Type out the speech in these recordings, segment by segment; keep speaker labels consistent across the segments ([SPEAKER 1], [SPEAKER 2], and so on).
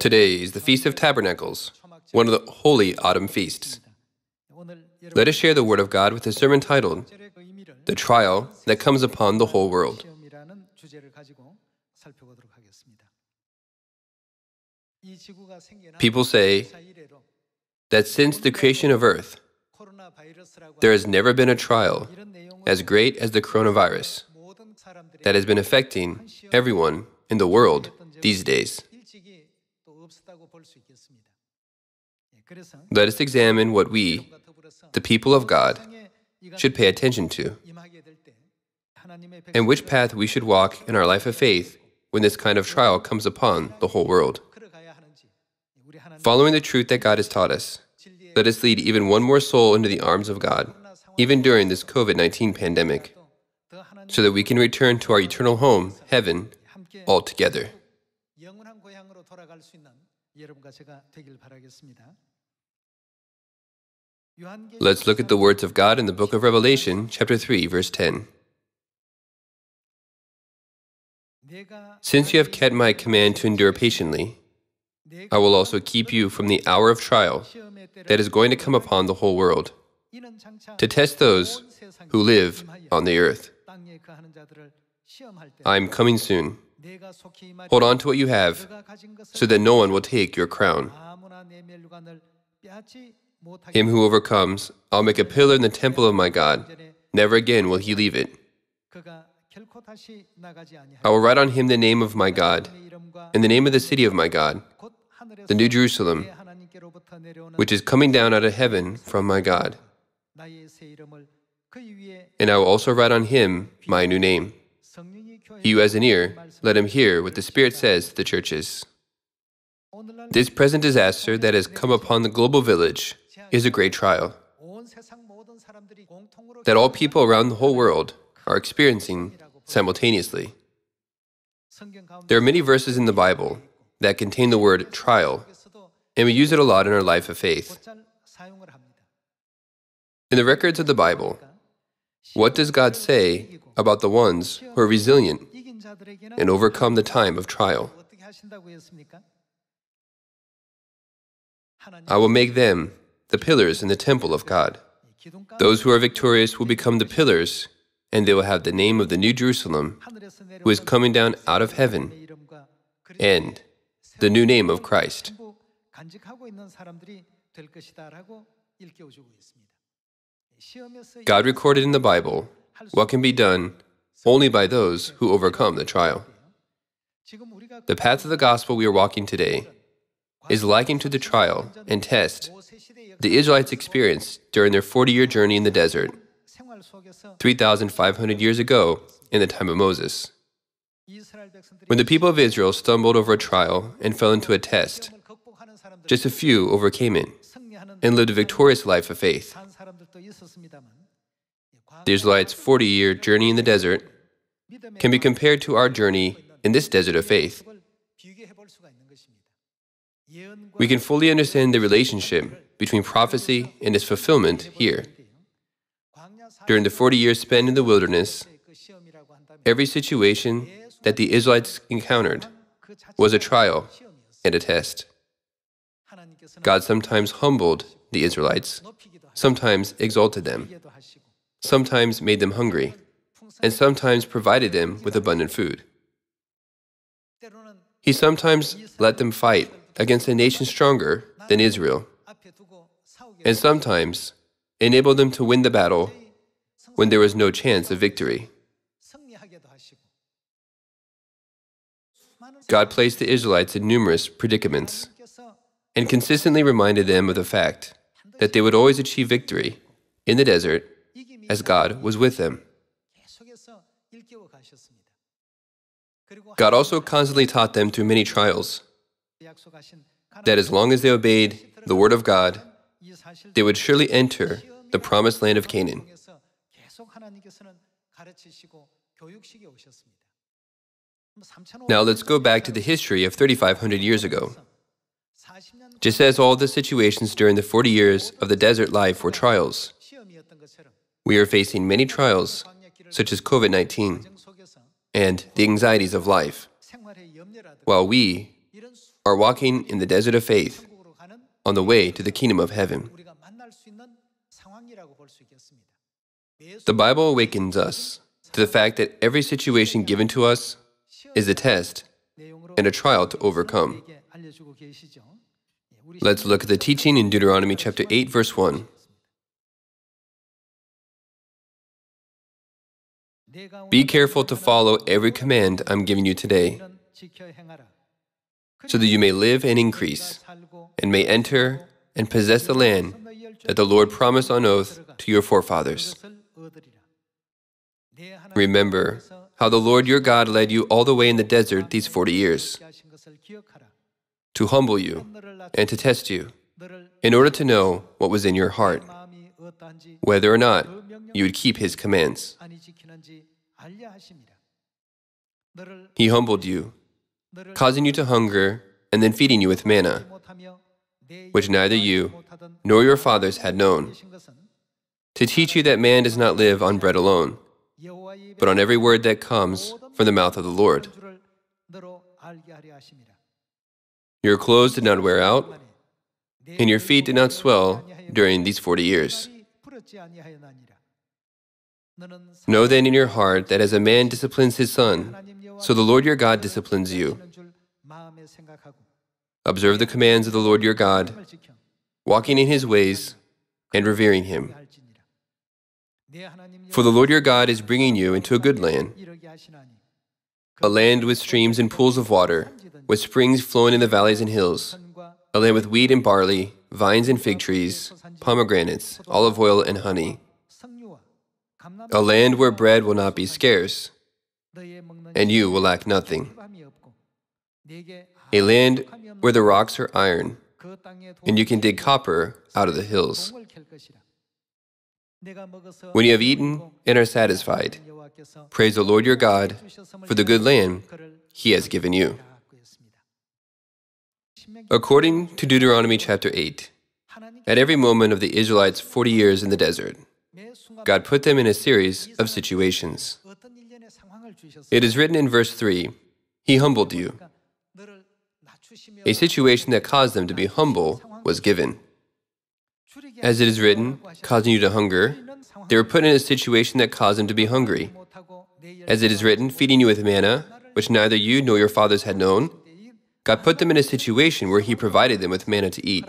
[SPEAKER 1] Today is the Feast of Tabernacles, one of the holy autumn feasts. Let us share the Word of God with a sermon titled The Trial That Comes Upon the Whole World. People say that since the creation of earth, there has never been a trial as great as the coronavirus that has been affecting everyone in the world these days. Let us examine what we, the people of God, should pay attention to, and which path we should walk in our life of faith when this kind of trial comes upon the whole world. Following the truth that God has taught us, let us lead even one more soul into the arms of God, even during this COVID 19 pandemic, so that we can return to our eternal home, heaven, all together. Let's look at the words of God in the book of Revelation, chapter 3, verse 10. Since you have kept my command to endure patiently, I will also keep you from the hour of trial that is going to come upon the whole world, to test those who live on the earth. I am coming soon. Hold on to what you have, so that no one will take your crown. Him who overcomes, I'll make a pillar in the temple of my God. Never again will he leave it. I will write on him the name of my God, and the name of the city of my God, the New Jerusalem, which is coming down out of heaven from my God. And I will also write on him my new name. He who has an ear, let him hear what the Spirit says to the churches. This present disaster that has come upon the global village is a great trial that all people around the whole world are experiencing simultaneously. There are many verses in the Bible that contain the word trial, and we use it a lot in our life of faith. In the records of the Bible, what does God say about the ones who are resilient and overcome the time of trial? I will make them the pillars in the temple of God. Those who are victorious will become the pillars, and they will have the name of the New Jerusalem, who is coming down out of heaven, and the new name of Christ. God recorded in the Bible what can be done only by those who overcome the trial. The path of the gospel we are walking today is likened to the trial and test the Israelites experienced during their 40 year journey in the desert 3,500 years ago in the time of Moses. When the people of Israel stumbled over a trial and fell into a test, just a few overcame it and lived a victorious life of faith. The Israelites' 40 year journey in the desert can be compared to our journey in this desert of faith. We can fully understand the relationship between prophecy and its fulfillment here. During the 40 years spent in the wilderness, every situation that the Israelites encountered was a trial and a test. God sometimes humbled the Israelites, sometimes exalted them, sometimes made them hungry, and sometimes provided them with abundant food. He sometimes let them fight against a nation stronger than Israel, and sometimes enabled them to win the battle when there was no chance of victory. God placed the Israelites in numerous predicaments and consistently reminded them of the fact that they would always achieve victory in the desert as God was with them. God also constantly taught them through many trials that as long as they obeyed the word of God, they would surely enter the promised land of Canaan. Now let's go back to the history of 3,500 years ago. Just as all the situations during the 40 years of the desert life were trials, we are facing many trials, such as COVID 19 and the anxieties of life, while we are walking in the desert of faith on the way to the kingdom of heaven. The Bible awakens us to the fact that every situation given to us is a test and a trial to overcome. Let's look at the teaching in Deuteronomy chapter 8, verse 1. Be careful to follow every command I'm giving you today, so that you may live and increase, and may enter and possess the land that the Lord promised on oath to your forefathers. Remember how the Lord your God led you all the way in the desert these 40 years to humble you and to test you in order to know what was in your heart, whether or not you would keep his commands. He humbled you, causing you to hunger, and then feeding you with manna, which neither you nor your fathers had known, to teach you that man does not live on bread alone, but on every word that comes from the mouth of the Lord. Your clothes did not wear out, and your feet did not swell during these forty years. Know then in your heart that as a man disciplines his son, so the Lord your God disciplines you. Observe the commands of the Lord your God, walking in his ways and revering him. For the Lord your God is bringing you into a good land, a land with streams and pools of water, with springs flowing in the valleys and hills, a land with wheat and barley, vines and fig trees, pomegranates, olive oil and honey a land where bread will not be scarce, and you will lack nothing. A land where the rocks are iron, and you can dig copper out of the hills. When you have eaten and are satisfied, praise the Lord your God for the good land he has given you. According to Deuteronomy chapter 8, at every moment of the Israelites' 40 years in the desert, God put them in a series of situations. It is written in verse 3 He humbled you. A situation that caused them to be humble was given. As it is written, causing you to hunger, they were put in a situation that caused them to be hungry. As it is written, feeding you with manna, which neither you nor your fathers had known, God put them in a situation where He provided them with manna to eat.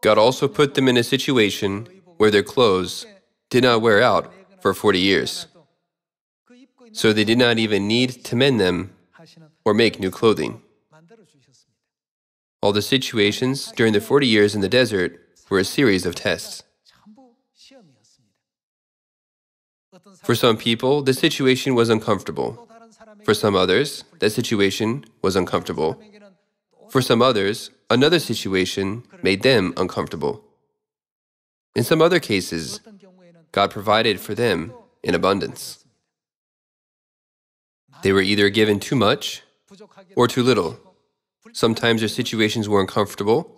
[SPEAKER 1] God also put them in a situation where their clothes did not wear out for 40 years. So they did not even need to mend them or make new clothing. All the situations during the 40 years in the desert were a series of tests. For some people, the situation was uncomfortable. For some others, that situation was uncomfortable. For some others, another situation made them uncomfortable. In some other cases, God provided for them in abundance. They were either given too much or too little. Sometimes their situations were uncomfortable,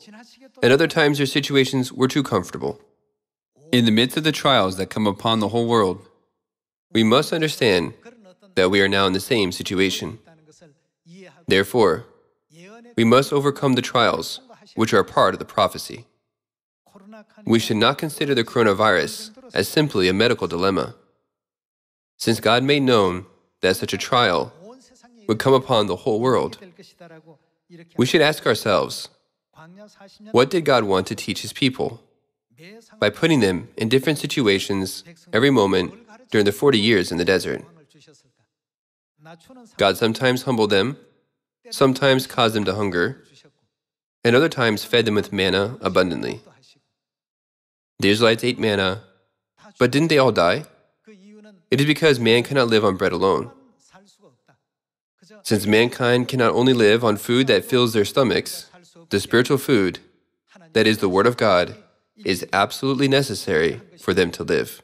[SPEAKER 1] and other times their situations were too comfortable. In the midst of the trials that come upon the whole world, we must understand that we are now in the same situation. Therefore, we must overcome the trials, which are part of the prophecy we should not consider the coronavirus as simply a medical dilemma. Since God made known that such a trial would come upon the whole world, we should ask ourselves what did God want to teach His people? By putting them in different situations every moment during the 40 years in the desert, God sometimes humbled them, sometimes caused them to hunger, and other times fed them with manna abundantly. The Israelites ate manna, but didn't they all die? It is because man cannot live on bread alone. Since mankind cannot only live on food that fills their stomachs, the spiritual food, that is the Word of God, is absolutely necessary for them to live.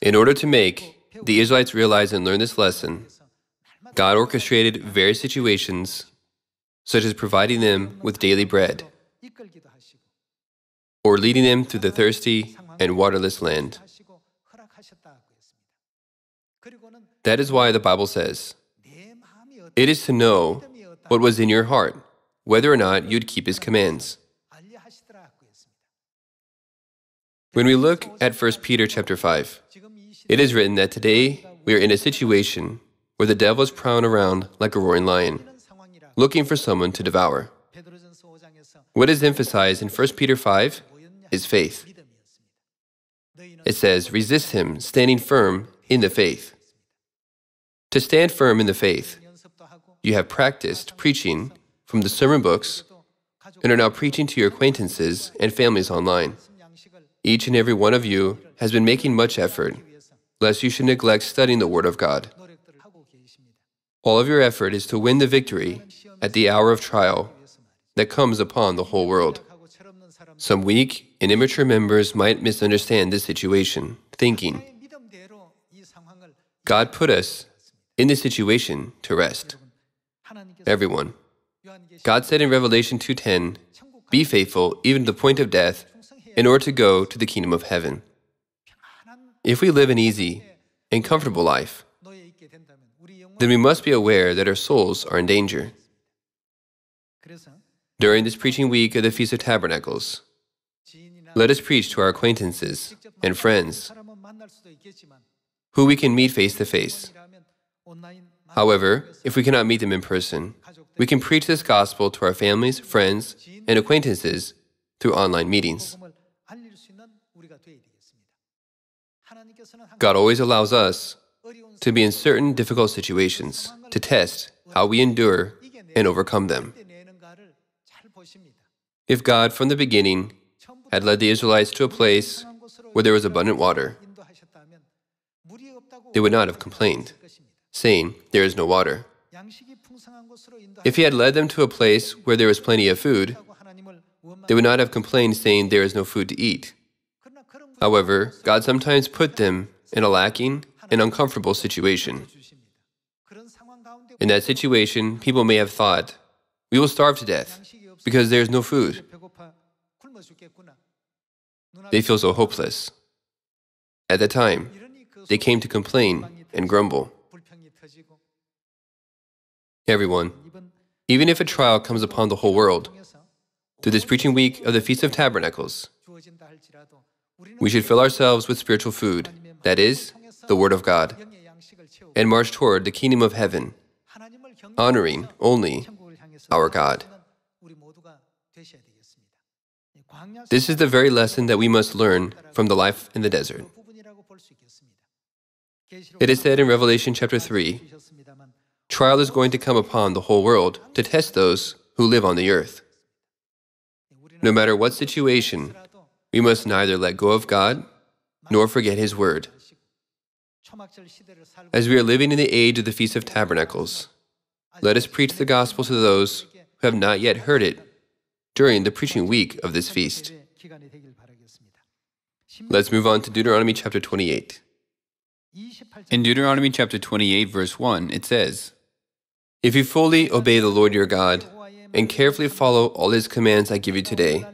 [SPEAKER 1] In order to make the Israelites realize and learn this lesson, God orchestrated various situations, such as providing them with daily bread, or leading them to the thirsty and waterless land. That is why the Bible says, It is to know what was in your heart, whether or not you'd keep his commands. When we look at 1 Peter chapter 5, it is written that today we are in a situation where the devil is prowling around like a roaring lion, looking for someone to devour. What is emphasized in 1 Peter 5 is faith. It says, resist him, standing firm in the faith. To stand firm in the faith, you have practiced preaching from the sermon books and are now preaching to your acquaintances and families online. Each and every one of you has been making much effort, lest you should neglect studying the Word of God. All of your effort is to win the victory at the hour of trial that comes upon the whole world. Some weak and immature members might misunderstand this situation, thinking, God put us in this situation to rest. Everyone. God said in Revelation 2:10, "Be faithful even to the point of death in order to go to the kingdom of heaven." If we live an easy and comfortable life, then we must be aware that our souls are in danger. During this preaching week of the Feast of Tabernacles, let us preach to our acquaintances and friends who we can meet face to face. However, if we cannot meet them in person, we can preach this gospel to our families, friends, and acquaintances through online meetings. God always allows us to be in certain difficult situations to test how we endure and overcome them. If God from the beginning had led the Israelites to a place where there was abundant water, they would not have complained, saying, There is no water. If he had led them to a place where there was plenty of food, they would not have complained, saying, There is no food to eat. However, God sometimes put them in a lacking and uncomfortable situation. In that situation, people may have thought, We will starve to death because there is no food. They feel so hopeless. At that time, they came to complain and grumble. Everyone, even if a trial comes upon the whole world, through this preaching week of the Feast of Tabernacles, we should fill ourselves with spiritual food, that is, the Word of God, and march toward the kingdom of heaven, honoring only our God. This is the very lesson that we must learn from the life in the desert. It is said in Revelation chapter 3 trial is going to come upon the whole world to test those who live on the earth. No matter what situation, we must neither let go of God nor forget His word. As we are living in the age of the Feast of Tabernacles, let us preach the gospel to those who have not yet heard it during the preaching week of this feast. Let's move on to Deuteronomy chapter 28. In Deuteronomy chapter 28, verse 1, it says, If you fully obey the Lord your God, and carefully follow all his commands I give you today,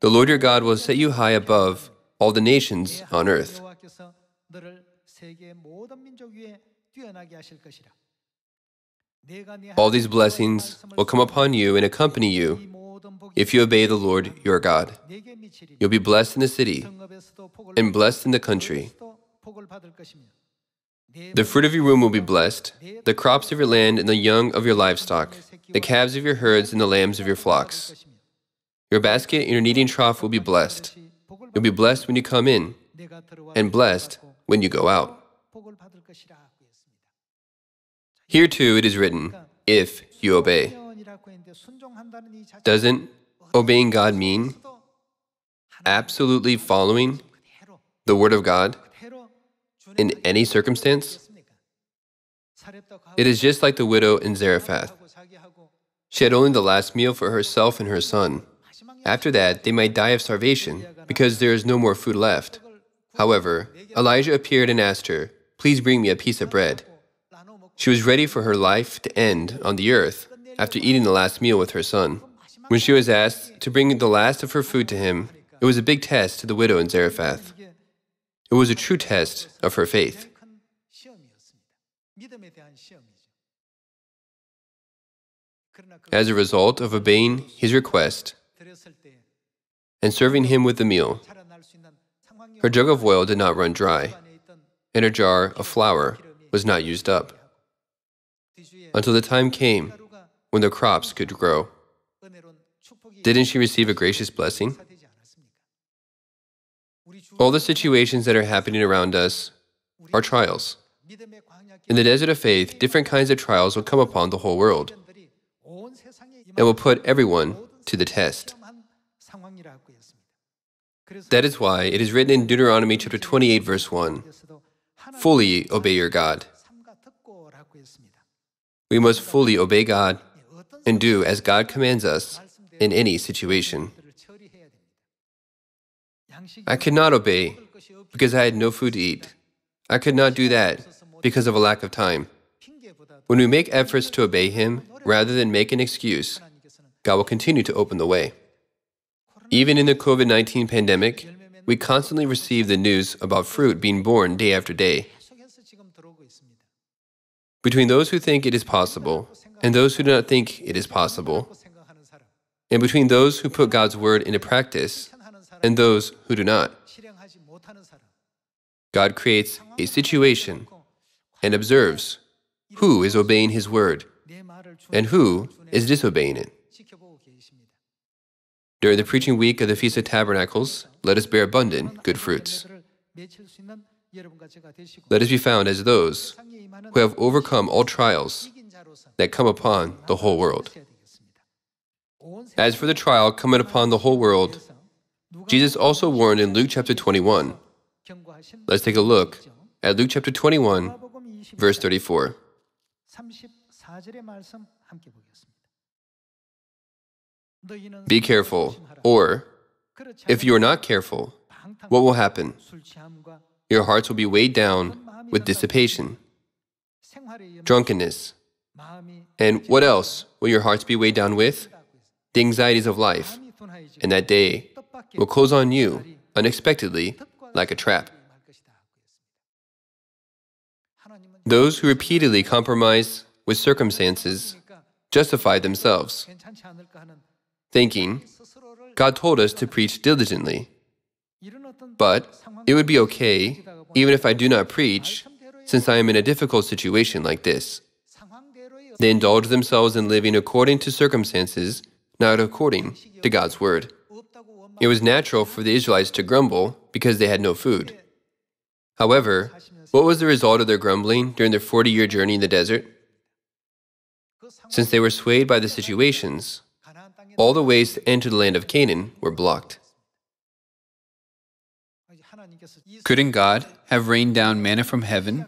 [SPEAKER 1] the Lord your God will set you high above all the nations on earth. All these blessings will come upon you and accompany you if you obey the Lord your God. You'll be blessed in the city and blessed in the country. The fruit of your womb will be blessed, the crops of your land and the young of your livestock, the calves of your herds and the lambs of your flocks. Your basket and your kneading trough will be blessed. You'll be blessed when you come in, and blessed when you go out. Here too it is written, if you obey. Doesn't obeying God mean? Absolutely following the Word of God in any circumstance? It is just like the widow in Zarephath. She had only the last meal for herself and her son. After that, they might die of starvation because there is no more food left. However, Elijah appeared and asked her, Please bring me a piece of bread. She was ready for her life to end on the earth after eating the last meal with her son. When she was asked to bring the last of her food to him, it was a big test to the widow in Zarephath. It was a true test of her faith. As a result of obeying his request and serving him with the meal, her jug of oil did not run dry, and her jar of flour was not used up until the time came when the crops could grow. Didn't she receive a gracious blessing? All the situations that are happening around us are trials. In the desert of faith, different kinds of trials will come upon the whole world and will put everyone to the test. That is why it is written in Deuteronomy chapter 28, verse 1 Fully obey your God. We must fully obey God and do as God commands us in any situation. I could not obey because I had no food to eat. I could not do that because of a lack of time. When we make efforts to obey Him rather than make an excuse, God will continue to open the way. Even in the COVID 19 pandemic, we constantly receive the news about fruit being born day after day. Between those who think it is possible and those who do not think it is possible, and between those who put God's word into practice and those who do not. God creates a situation and observes who is obeying His word and who is disobeying it. During the preaching week of the Feast of Tabernacles, let us bear abundant good fruits. Let us be found as those who have overcome all trials that come upon the whole world. As for the trial coming upon the whole world, Jesus also warned in Luke chapter 21. Let's take a look at Luke chapter 21, verse 34. Be careful, or if you are not careful, what will happen? Your hearts will be weighed down with dissipation, drunkenness, and what else will your hearts be weighed down with? the anxieties of life, and that day will close on you unexpectedly like a trap. Those who repeatedly compromise with circumstances justify themselves, thinking, God told us to preach diligently. But it would be okay even if I do not preach, since I am in a difficult situation like this. They indulge themselves in living according to circumstances not according to God's word. It was natural for the Israelites to grumble because they had no food. However, what was the result of their grumbling during their 40 year journey in the desert? Since they were swayed by the situations, all the ways to enter the land of Canaan were blocked.
[SPEAKER 2] Couldn't God have rained down manna from heaven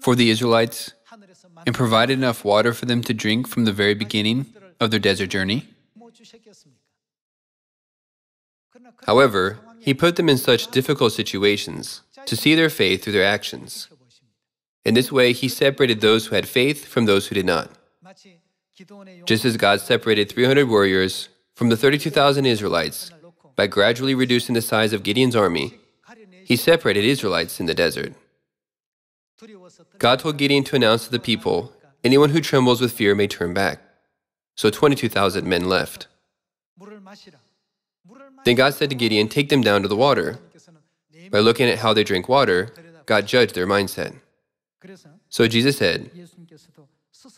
[SPEAKER 2] for the Israelites and provided enough water for them to drink from the very beginning of their desert journey?
[SPEAKER 1] However, he put them in such difficult situations to see their faith through their actions. In this way, he separated those who had faith from those who did not. Just as God separated 300 warriors from the 32,000 Israelites by gradually reducing the size of Gideon's army, he separated Israelites in the desert. God told Gideon to announce to the people, anyone who trembles with fear may turn back. So 22,000 men left. Then God said to Gideon, Take them down to the water. By looking at how they drink water, God judged their mindset. So Jesus said,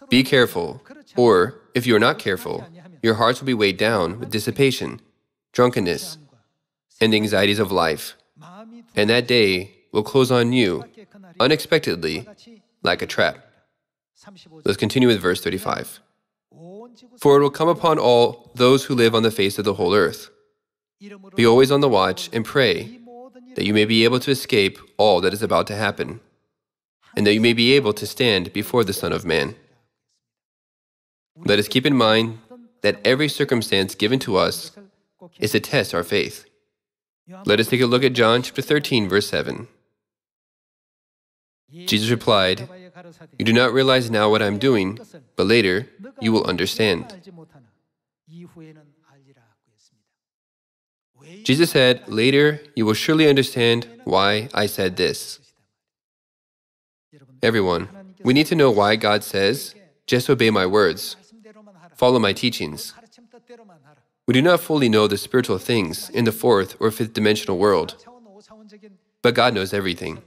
[SPEAKER 1] Be careful, or if you are not careful, your hearts will be weighed down with dissipation, drunkenness, and the anxieties of life. And that day will close on you unexpectedly like a trap. Let's continue with verse 35 for it will come upon all those who live on the face of the whole earth. Be always on the watch and pray that you may be able to escape all that is about to happen, and that you may be able to stand before the Son of Man. Let us keep in mind that every circumstance given to us is to test our faith. Let us take a look at John chapter 13, verse 7. Jesus replied, you do not realize now what I am doing, but later you will understand. Jesus said, Later you will surely understand why I said this. Everyone, we need to know why God says, Just obey my words, follow my teachings. We do not fully know the spiritual things in the fourth or fifth dimensional world, but God knows everything.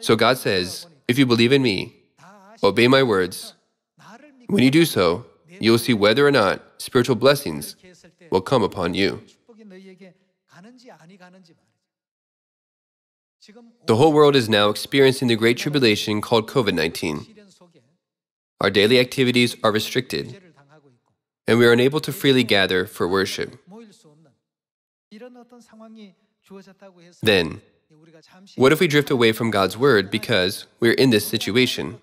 [SPEAKER 1] So God says, if you believe in me, obey my words, when you do so, you'll see whether or not spiritual blessings will come upon you. The whole world is now experiencing the great tribulation called COVID 19. Our daily activities are restricted, and we are unable to freely gather for worship. Then, what if we drift away from God's word because we're in this situation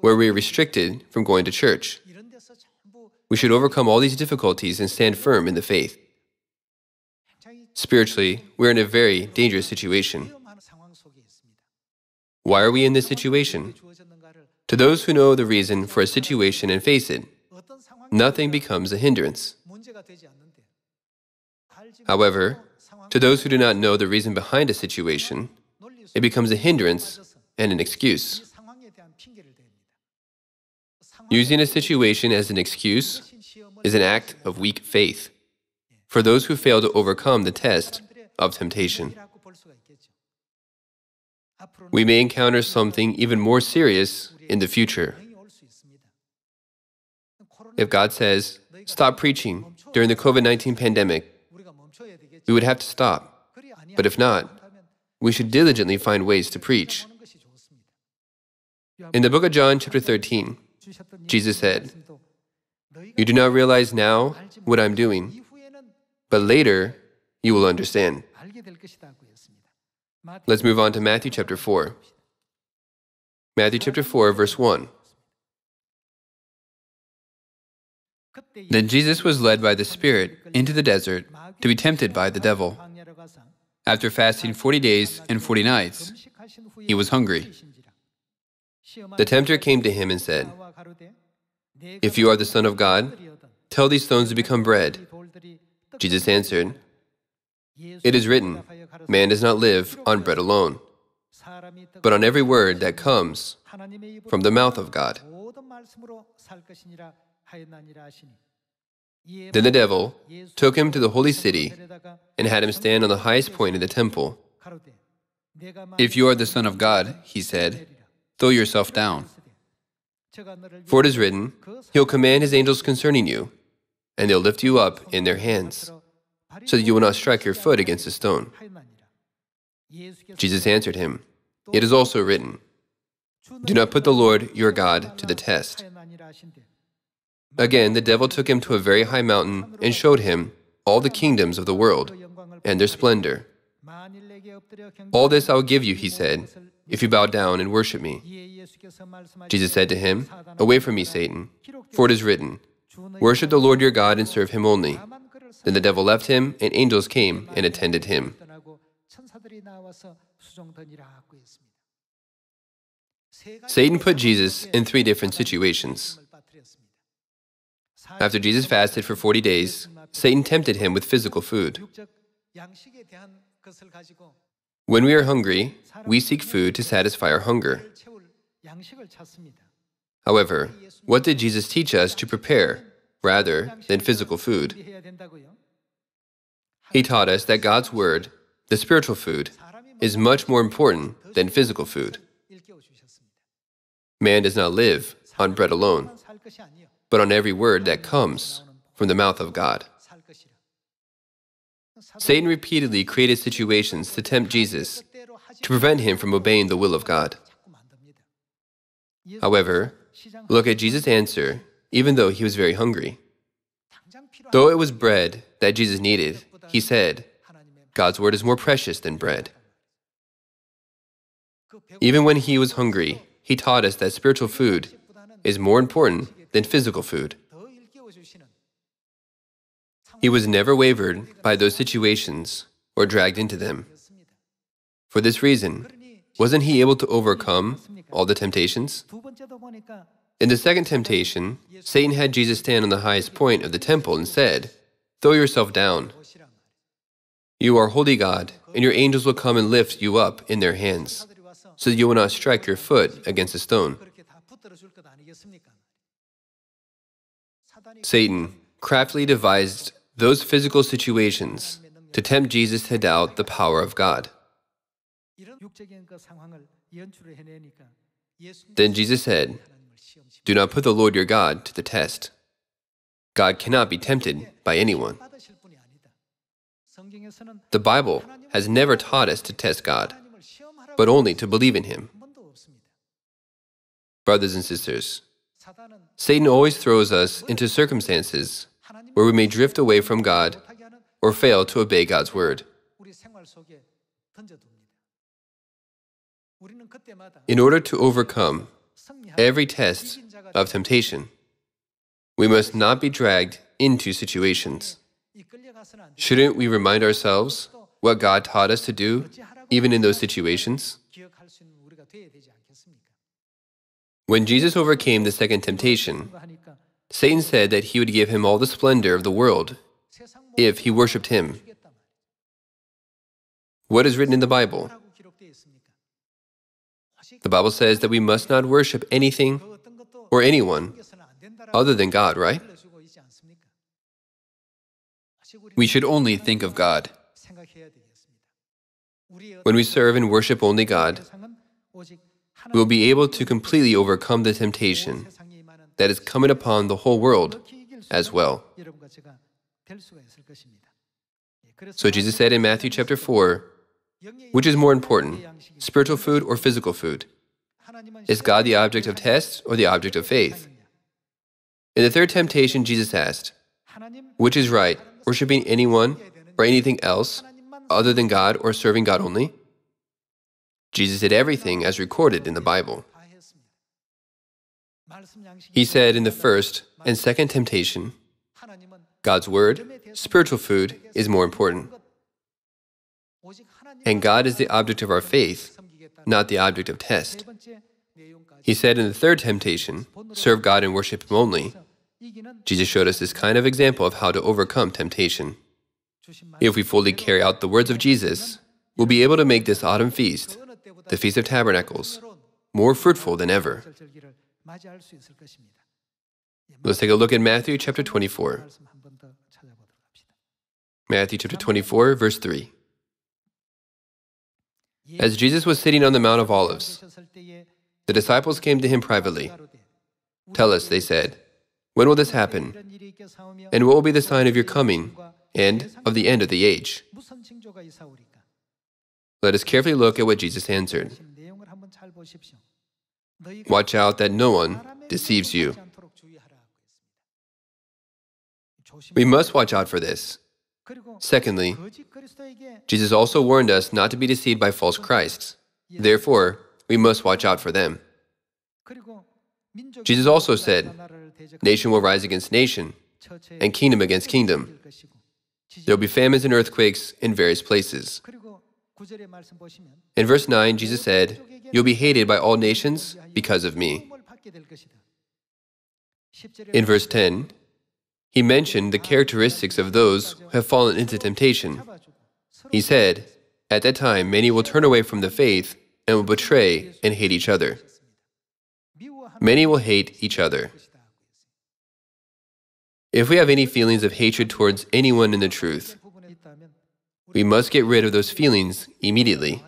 [SPEAKER 1] where we're restricted from going to church? We should overcome all these difficulties and stand firm in the faith. Spiritually, we're in a very dangerous situation. Why are we in this situation? To those who know the reason for a situation and face it, nothing becomes a hindrance. However, to those who do not know the reason behind a situation, it becomes a hindrance and an excuse. Using a situation as an excuse is an act of weak faith for those who fail to overcome the test of temptation. We may encounter something even more serious in the future. If God says, Stop preaching during the COVID 19 pandemic, we would have to stop. But if not, we should diligently find ways to preach. In the book of John, chapter 13, Jesus said, You do not realize now what I'm doing, but later you will understand. Let's move on to Matthew chapter 4. Matthew chapter 4, verse 1.
[SPEAKER 2] Then Jesus was led by the Spirit into the desert to be tempted by the devil. After fasting 40 days and 40 nights, he was hungry.
[SPEAKER 1] The tempter came to him and said, If you are the Son of God, tell these stones to become bread. Jesus answered, It is written, Man does not live on bread alone, but on every word that comes from the mouth of God. Then the devil took him to the holy city and had him stand on the highest point of the temple.
[SPEAKER 2] If you are the Son of God, he said, throw yourself down.
[SPEAKER 1] For it is written, He'll command His angels concerning you, and they'll lift you up in their hands, so that you will not strike your foot against a stone. Jesus answered him, It is also written, Do not put the Lord your God to the test. Again, the devil took him to a very high mountain and showed him all the kingdoms of the world and their splendor. All this I will give you, he said, if you bow down and worship me. Jesus said to him, Away from me, Satan, for it is written, Worship the Lord your God and serve him only. Then the devil left him, and angels came and attended him. Satan put Jesus in three different situations. After Jesus fasted for 40 days, Satan tempted him with physical food. When we are hungry, we seek food to satisfy our hunger. However, what did Jesus teach us to prepare rather than physical food? He taught us that God's Word, the spiritual food, is much more important than physical food. Man does not live on bread alone, but on every word that comes from the mouth of God. Satan repeatedly created situations to tempt Jesus to prevent him from obeying the will of God. However, look at Jesus' answer, even though he was very hungry. Though it was bread that Jesus needed, he said, God's word is more precious than bread. Even when he was hungry, he taught us that spiritual food is more important than physical food. He was never wavered by those situations or dragged into them. For this reason, wasn't he able to overcome all the temptations? In the second temptation, Satan had Jesus stand on the highest point of the temple and said, Throw yourself down. You are holy God, and your angels will come and lift you up in their hands, so that you will not strike your foot against a stone. Satan craftily devised those physical situations to tempt Jesus to doubt the power of God. Then Jesus said, Do not put the Lord your God to the test. God cannot be tempted by anyone. The Bible has never taught us to test God, but only to believe in Him. Brothers and sisters, Satan always throws us into circumstances where we may drift away from God or fail to obey God's word. In order to overcome every test of temptation, we must not be dragged into situations. Shouldn't we remind ourselves what God taught us to do, even in those situations? When Jesus overcame the second temptation, Satan said that he would give him all the splendor of the world if he worshipped him. What is written in the Bible? The Bible says that we must not worship anything or anyone other than God, right?
[SPEAKER 2] We should only think of God.
[SPEAKER 1] When we serve and worship only God, we will be able to completely overcome the temptation that is coming upon the whole world as well. So Jesus said in Matthew chapter 4, which is more important, spiritual food or physical food? Is God the object of tests or the object of faith? In the third temptation, Jesus asked, which is right, worshiping anyone or anything else other than God or serving God only? Jesus did everything as recorded in the Bible. He said in the first and second temptation, God's word, spiritual food, is more important. And God is the object of our faith, not the object of test. He said in the third temptation, serve God and worship Him only. Jesus showed us this kind of example of how to overcome temptation. If we fully carry out the words of Jesus, we'll be able to make this autumn feast the Feast of Tabernacles, more fruitful than ever. Let's take a look at Matthew chapter 24. Matthew chapter 24, verse 3. As Jesus was sitting on the Mount of Olives, the disciples came to him privately. Tell us, they said, when will this happen? And what will be the sign of your coming and of the end of the age? Let us carefully look at what Jesus answered. Watch out that no one deceives you. We must watch out for this. Secondly, Jesus also warned us not to be deceived by false Christs. Therefore, we must watch out for them. Jesus also said, Nation will rise against nation, and kingdom against kingdom. There will be famines and earthquakes in various places. In verse 9, Jesus said, You'll be hated by all nations because of me. In verse 10, he mentioned the characteristics of those who have fallen into temptation. He said, At that time, many will turn away from the faith and will betray and hate each other. Many will hate each other. If we have any feelings of hatred towards anyone in the truth, we must get rid of those feelings immediately.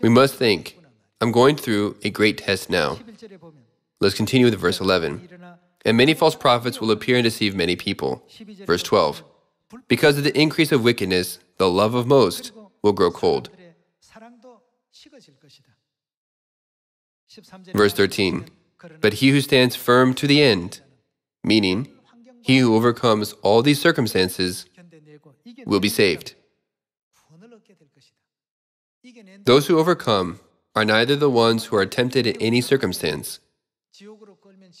[SPEAKER 1] We must think, I'm going through a great test now. Let's continue with verse 11. And many false prophets will appear and deceive many people. Verse 12. Because of the increase of wickedness, the love of most will grow cold. Verse 13. But he who stands firm to the end, meaning, he who overcomes all these circumstances, will be saved. Those who overcome are neither the ones who are tempted in any circumstance,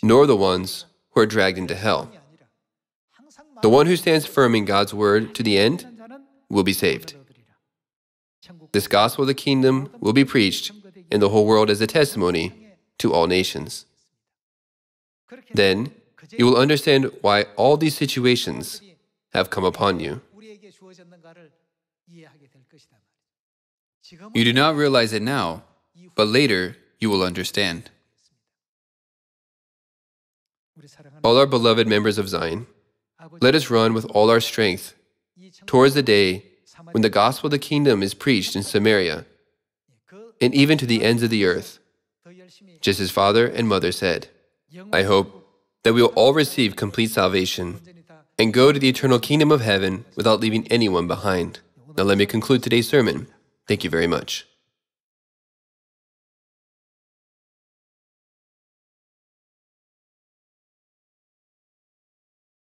[SPEAKER 1] nor the ones who are dragged into hell. The one who stands firm in God's word to the end will be saved. This gospel of the kingdom will be preached in the whole world as a testimony to all nations. Then you will understand why all these situations have come upon you.
[SPEAKER 2] You do not realize it now, but later you will understand.
[SPEAKER 1] All our beloved members of Zion, let us run with all our strength towards the day when the gospel of the kingdom is preached in Samaria and even to the ends of the earth, just as father and mother said. I hope that we will all receive complete salvation and go to the eternal kingdom of heaven without leaving anyone behind. Now, let me conclude today's sermon. Thank you very much.